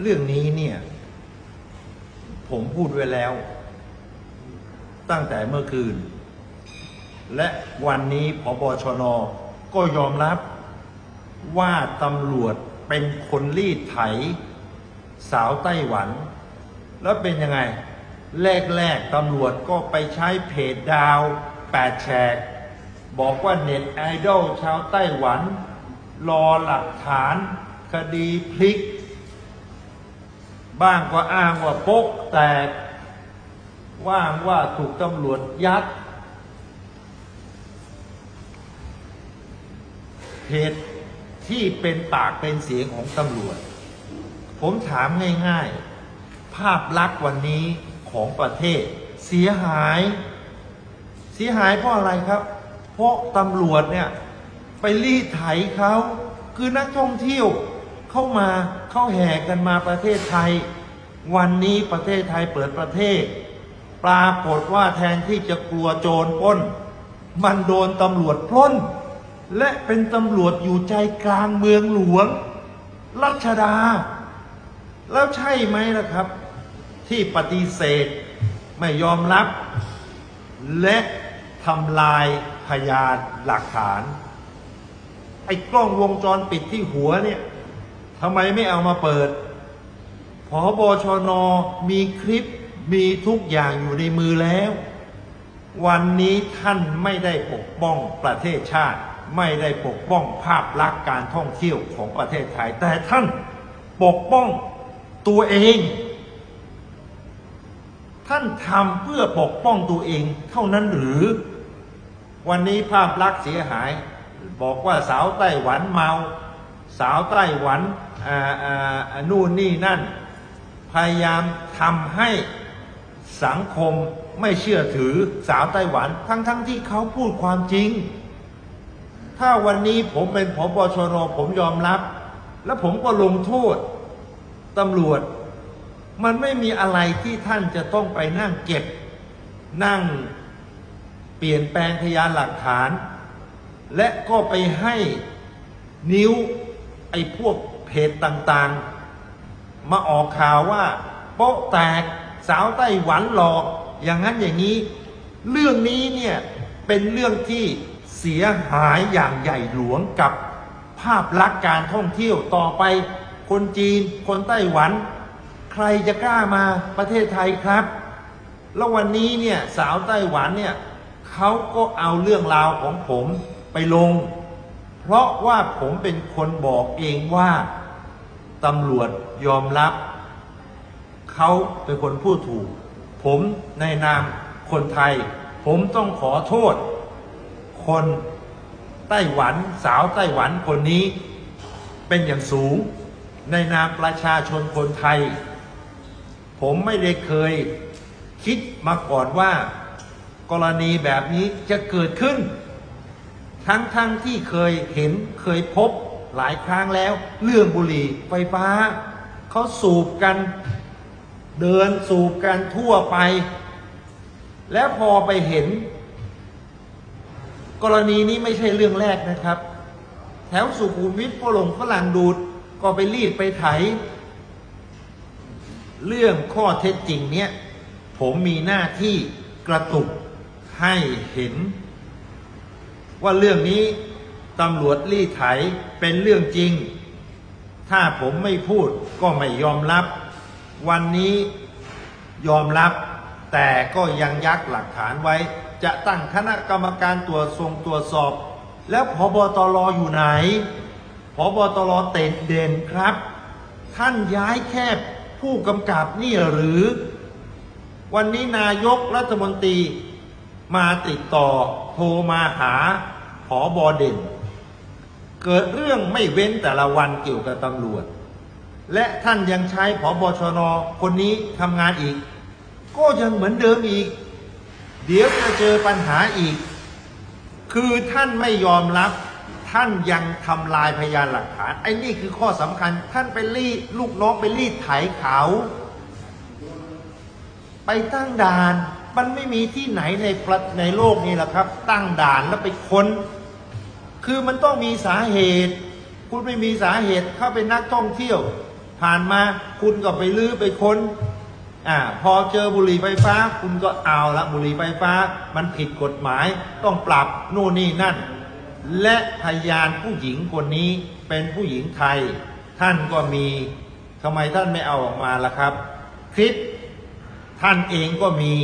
เรื่องนี้เนี่ย ผมพูดไว้แล้ว ตั้งแต่เมื่อคืน และวันนี้พบชน ก็ยอมรับว่าตำรวจเป็นคนรีดไถ สาวไต้หวัน แล้วเป็นยังไง แรกๆตำรวจก็ไปใช้เพจดาวแปดแฉก บอกว่าเน็ตไอดอลชาวไต้หวัน รอหลักฐาน คดีพลิก บ้างก็อ้างว่าปกแตก ว่างว่าถูกตำรวจยัด เหตุที่เป็นปากเป็นเสียงของตำรวจ ผมถามง่ายๆ ภาพลักษณ์วันนี้ของประเทศ เสียหาย เสียหายเพราะอะไรครับ เพราะตำรวจเนี่ย ไปรีดไถเขา คือนักท่องเที่ยวเข้ามา เขาแห่กันมาประเทศไทย วันนี้ประเทศไทยเปิดประเทศ ปรากฏว่าแทนที่จะกลัวโจรปล้น มันโดนตำรวจปล้น และเป็นตำรวจอยู่ใจกลางเมืองหลวง รัชดา แล้วใช่ไหมล่ะครับ ที่ปฏิเสธไม่ยอมรับ และทำลายพยานหลักฐานไอ้กล้องวงจรปิดที่หัวเนี่ย ทำไมไม่เอามาเปิดพอบชนมีคลิปมีทุกอย่างอยู่ในมือแล้ว วันนี้ท่านไม่ได้ปกป้องประเทศชาติ ไม่ได้ปกป้องภาพลักษณ์การท่องเที่ยวของประเทศไทย แต่ท่านปกป้องตัวเอง ท่านทำเพื่อปกป้องตัวเองเท่านั้นหรือ วันนี้ภาพลักษณ์เสียหาย บอกว่าสาวไต้หวันเมา สาวไต้หวันนู่นนี่นั่น พยายามทำให้สังคมไม่เชื่อถือสาวไต้หวัน ทั้งๆทที่เขาพูดความจริง ถ้าวันนี้ผมเป็นผบชนผมยอมรับ และผมก็ลงโทษตำรวจ มันไม่มีอะไรที่ท่านจะต้องไปนั่งเก็บ นั่งเปลี่ยนแปลงพยานหลักฐาน และก็ไปให้นิ้ว ไอ้พวกเพจต่างๆ มาออกข่าวว่าโป๊ะแตกสาวไต้หวันหลอกอย่างนั้นอย่างนี้ เรื่องนี้เนี่ยเป็นเรื่องที่เสียหายอย่างใหญ่หลวงกับภาพลักษณ์การท่องเที่ยวต่อไป คนจีน คนไต้หวัน ใครจะกล้ามาประเทศไทยครับ แล้ววันนี้เนี่ยสาวไต้หวันเนี่ยเขาก็เอาเรื่องราวของผมไปลง เพราะว่าผมเป็นคนบอกเองว่าตำรวจยอมรับเขาเป็นคนพูดถูก ผมในนามคนไทย ผมต้องขอโทษ คนไต้หวันสาวไต้หวันคนนี้เป็นอย่างสูง ในนามประชาชนคนไทย ผมไม่ได้เคยคิดมาก่อนว่า กรณีแบบนี้จะเกิดขึ้น ทั้งทั้งที่เคยเห็นเคยพบหลายครั้งแล้ว เรื่องบุหรี่ไฟฟ้าเขาสูบกันเดินสูบกันทั่วไป แล้วพอไปเห็น กรณีนี้ไม่ใช่เรื่องแรกนะครับ แถวสุขุมวิทฝรั่งฝรั่งดูดก็ไปรีดไปไถ เรื่องข้อเท็จจริงเนี้ยผมมีหน้าที่กระตุกให้เห็น ว่าเรื่องนี้ตำรวจรีดไถเป็นเรื่องจริง ถ้าผมไม่พูดก็ไม่ยอมรับ วันนี้ยอมรับ แต่ก็ยังยักหลักฐานไว้ จะตั้งคณะกรรมการตรวจทรงตรวจสอบ แล้วพบตรออยู่ไหนพบตรเต็ดเด่นครับ ท่านย้ายแค่ผู้กำกับนี่หรือ วันนี้นายกรัฐมนตรีมาติดต่อโทรมาหา อบอเด่น เกิดเรื่องไม่เว้นแต่ละวันเกี่ยวกับตำรวจ และท่านยังใช้ผอบอชนคนนี้ทำงานอีก ก็ยังเหมือนเดิมอีก เดี๋ยวจะเจอปัญหาอีก คือท่านไม่ยอมรับ ท่านยังทำลายพยานหลักฐาน ไอ้นี่คือข้อสำคัญ ท่านไปรีดลูกน้องไปรีดไถเขาไปตั้งด่านมันไม่มีที่ไหนในประในโลกนี้แหละครับ ตั้งด่านแล้วไปค้น คือมันต้องมีสาเหตุ คุณไม่มีสาเหตุเข้าเป็นนักท่องเที่ยว ผ่านมาคุณก็ไปลื้อไปค้นอ่าพอเจอบุหรี่ไฟฟ้า คุณก็เอาละบุหรี่ไฟฟ้า มันผิดกฎหมายต้องปรับนู่นนี่นั่น และพยานผู้หญิงคนนี้เป็นผู้หญิงไทย ท่านก็มีทำไมท่านไม่เอาออกมาล่ะครับ คลิปท่านเองก็มี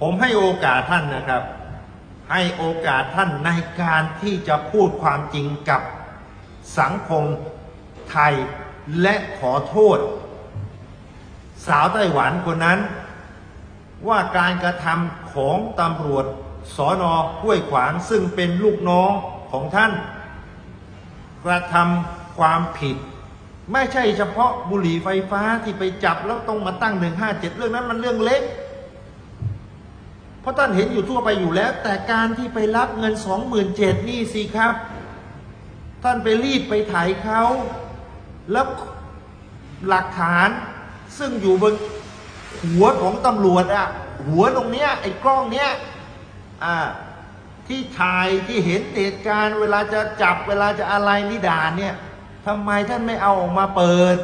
ผมให้โอกาสท่านนะครับ ให้โอกาสท่านในการที่จะพูดความจริงกับสังคมไทยและขอโทษ สาวไต้หวันคนนั้น ว่าการกระทำของตำรวจสอนอห้วยขวางซึ่งเป็นลูกน้องของท่าน กระทำความผิด ไม่ใช่เฉพาะบุหรี่ไฟฟ้าที่ไปจับแล้วต้องมาตั้งหนึ่งห้าเจ็ดเรื่องนั้นมันเรื่องเล็ก เพราะท่านเห็นอยู่ทั่วไปอยู่แล้ว แต่การที่ไปรับเงินสองหมื่นเจ็ดนี่สิครับ ท่านไปรีดไปถ่ายเขาแล้วหลักฐานซึ่งอยู่บนหัวของตำรวจอะหัวตรงเนี้ยไอ้กล้องเนี้ยอ่าที่ถ่ายที่เห็นเหตุการณ์เวลาจะจับเวลาจะอะไรนิดานเนี่ยทำไมท่านไม่เอาออกมาเปิด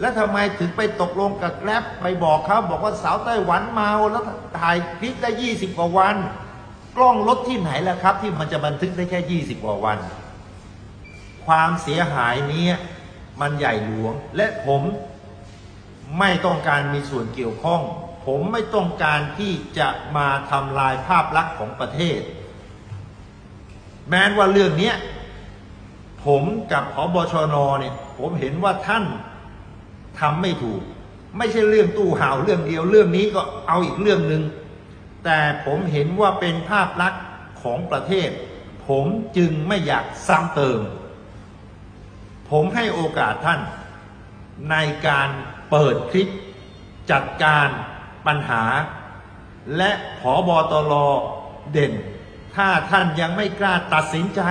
แล้วทำไมถึงไปตกลงกับแกร็บไปบอกเขาบอกว่าสาวไต้หวันเมาแล้วถ่ายคลิปได้ยี่สิบกว่าวัน กล้องรถที่ไหนล่ะครับ ที่มันจะบันทึกได้แค่ยี่สิบกว่าวัน ความเสียหายนี้มันใหญ่หลวง และผมไม่ต้องการมีส่วนเกี่ยวข้อง ผมไม่ต้องการที่จะมาทำลายภาพลักษณ์ของประเทศ แม้ว่าเรื่องนี้ผมกับพบชนเนี่ยผมเห็นว่าท่าน ทำไม่ถูก ไม่ใช่เรื่องตู้ห่าวเรื่องเดียวเรื่องนี้ก็เอาอีกเรื่องหนึ่งแต่ผมเห็นว่าเป็นภาพลักษณ์ของประเทศ ผมจึงไม่อยากซ้ำเติม ผมให้โอกาสท่าน ในการเปิดคลิป จัดการปัญหา และผอบอตรเด่น ถ้าท่านยังไม่กล้าตัดสินใจ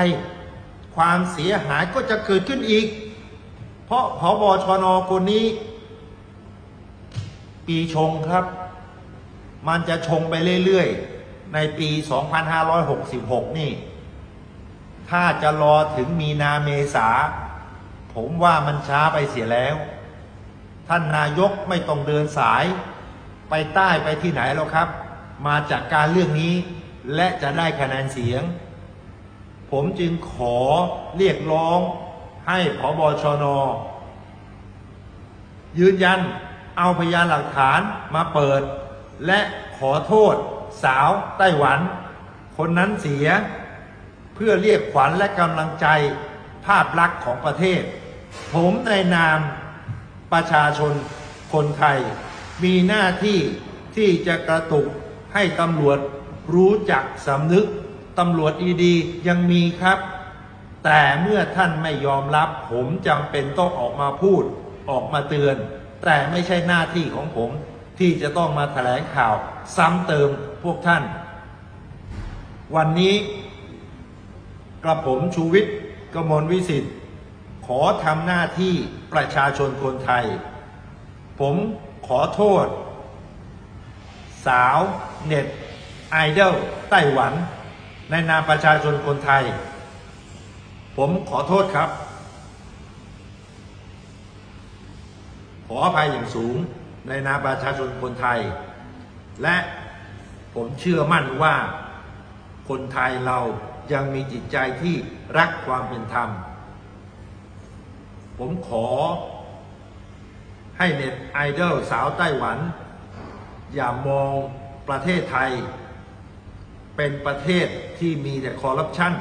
ความเสียหายก็จะเกิดขึ้นอีก เพราะผบอชนคนนี้ ปีชงครับ มันจะชงไปเรื่อยๆ ในปี 2566 นี่ ถ้าจะรอถึงมีนาเมษา ผมว่ามันช้าไปเสียแล้ว ท่านนายกไม่ต้องเดินสาย ไปใต้ไปที่ไหนแล้วครับ มาจากการเรื่องนี้และจะได้คะแนนเสียง ผมจึงขอเรียกร้อง ให้ผบชน ยืนยันเอาพยานหลักฐานมาเปิด และขอโทษสาวไต้หวัน คนนั้นเสีย เพื่อเรียกขวัญและกำลังใจภาพลักษณ์ของประเทศ ผมในนามประชาชนคนไทย มีหน้าที่ที่จะกระตุกให้ตำรวจรู้จักสำนึกตำรวจดีๆยังมีครับ แต่เมื่อท่านไม่ยอมรับ ผมจำเป็นต้องออกมาพูดออกมาเตือน แต่ไม่ใช่หน้าที่ของผมที่จะต้องมาแถลงข่าว ซ้ำเติมพวกท่าน วันนี้กระผมชูวิทย์กมลวิสิทธิ์ ขอทำหน้าที่ประชาชนคนไทย ผมขอโทษ สาวเน็ตไอดอลไต้หวัน ในนามประชาชนคนไทย ผมขอโทษครับ ขออภัยอย่างสูงในนามประชาชนคนไทย และผมเชื่อมั่นว่าคนไทยเรายังมีจิตใจที่รักความเป็นธรรม ผมขอให้เน็ตไอดอลสาวไต้หวัน อย่ามองประเทศไทย เป็นประเทศที่มีแต่คอร์รัปชัน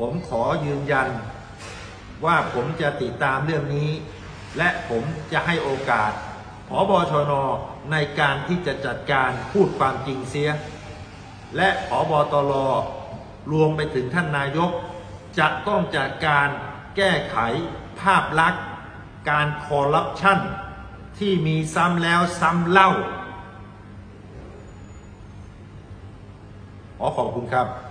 ผมขอยืนยัน ว่าผมจะติดตามเรื่องนี้ และผมจะให้โอกาสผบชนในการที่จะจัดการพูดความจริงเสีย และผบตรรวมไปถึงท่านนายก จะต้องจัดการแก้ไขภาพลักษณ์ การคอร์รัปชันที่มีซ้ำแล้วซ้ำเล่าขอขอบคุณครับ